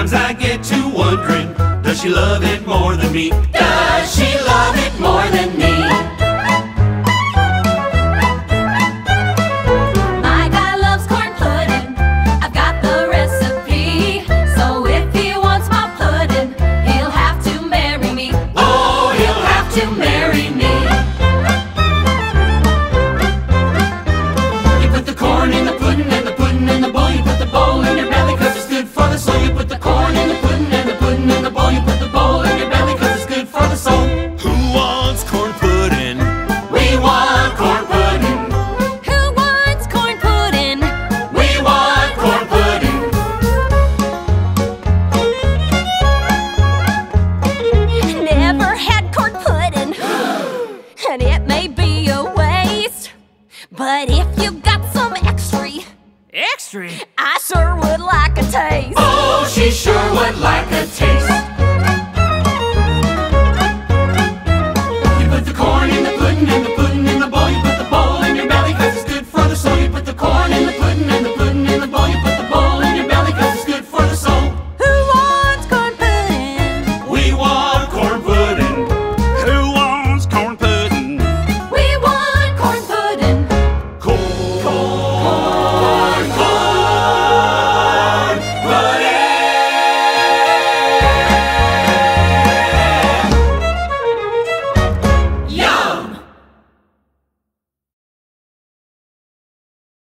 Sometimes I get to wondering, does she love it more than me? Does she love it more than me? My guy loves corn pudding. I've got the recipe. So if he wants my pudding, he'll have to marry me. Oh, he'll have to marry But if you got some extra, extra, I sure would.